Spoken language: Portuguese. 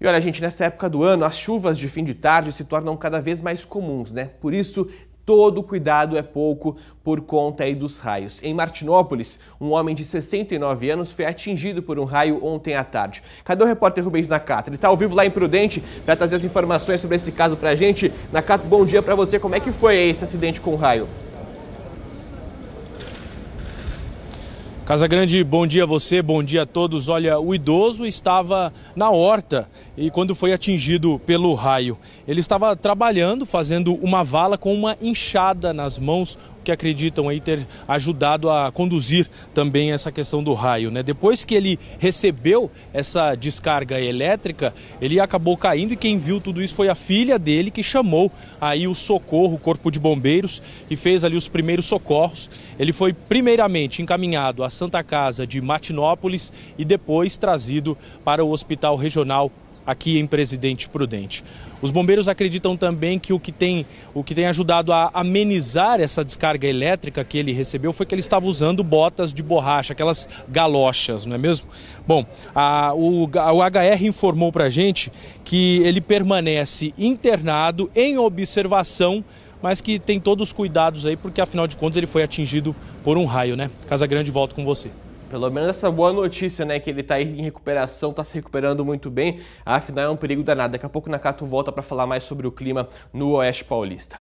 E olha, gente, nessa época do ano, as chuvas de fim de tarde se tornam cada vez mais comuns, né? Por isso, todo cuidado é pouco por conta aí dos raios. Em Martinópolis, um homem de 69 anos foi atingido por um raio ontem à tarde. Cadê o repórter Rubens Nakato? Ele está ao vivo lá em Prudente para trazer as informações sobre esse caso para a gente. Nakato, bom dia para você. Como é que foi esse acidente com o raio? Casa Grande, bom dia a você, bom dia a todos. Olha, o idoso estava na horta e quando foi atingido pelo raio, ele estava trabalhando, fazendo uma vala com uma enxada nas mãos, o que acreditam aí ter ajudado a conduzir também essa questão do raio, né? Depois que ele recebeu essa descarga elétrica, ele acabou caindo e quem viu tudo isso foi a filha dele que chamou aí o socorro, o corpo de bombeiros e fez ali os primeiros socorros. Ele foi primeiramente encaminhado a Santa Casa de Matinópolis e depois trazido para o Hospital Regional aqui em Presidente Prudente. Os bombeiros acreditam também que o que tem, o que tem ajudado a amenizar essa descarga elétrica que ele recebeu foi que ele estava usando botas de borracha, aquelas galochas, não é mesmo? Bom, a, o, o HR informou para a gente que ele permanece internado em observação mas que tem todos os cuidados aí, porque afinal de contas ele foi atingido por um raio, né? Casa Grande, volto com você. Pelo menos essa boa notícia, né? Que ele está em recuperação, está se recuperando muito bem. Afinal, é um perigo danado. Daqui a pouco o Nakato volta para falar mais sobre o clima no Oeste Paulista.